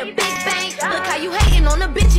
a big bang. Look how you hating on a bitch.